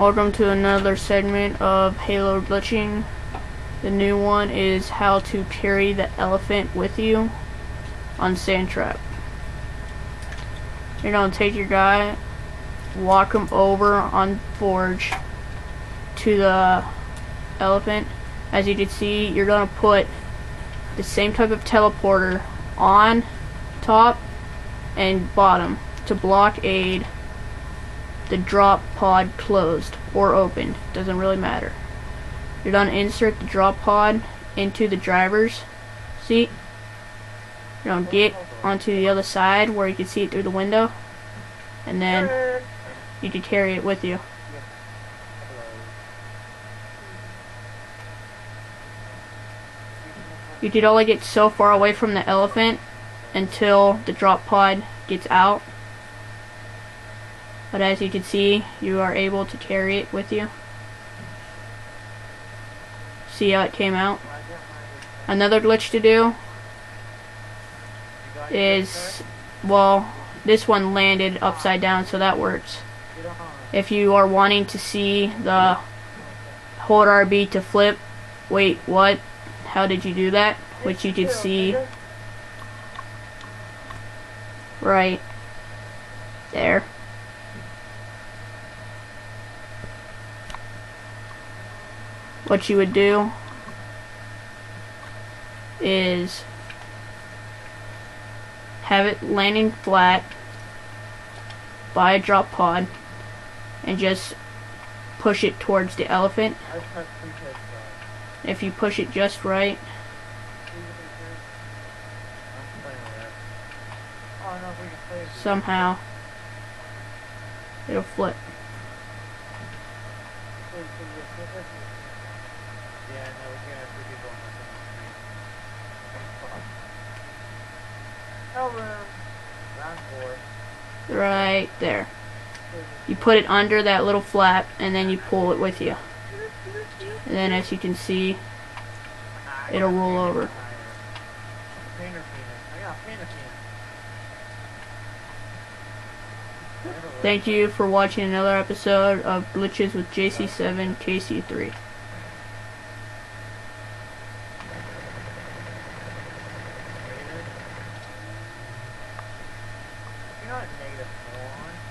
Welcome to another segment of Halo glitching. The new one is how to carry the elephant with you on Sandtrap. You're gonna take your guy, walk him over on Forge to the elephant. As you can see, you're gonna put the same type of teleporter on top and bottom to blockade the drop pod closed or opened. Doesn't really matter. You're gonna insert the drop pod into the driver's seat. You're gonna get onto the other side where you can see it through the window. And then you can carry it with you. You can only get so far away from the elephant until the drop pod gets out. But as you can see, you are able to carry it with you. See how it came out? Another glitch to do is, well, this one landed upside down, so that works. If you are wanting to see the hold RB to flip, wait, what? How did you do that? Which you can see right there. What you would do is have it landing flat by a drop pod and just push it towards the elephant. If you push it just right, somehow it'll flip. Yeah, no, we can't have three people on the same screen. Elvin! Round four. Right there. You put it under that little flap and then you pull it with you. And then as you can see, it'll roll over. Painter penis. I got painter penis. Thank you for watching another episode of Glitches with JC7 KC3. not negative 1.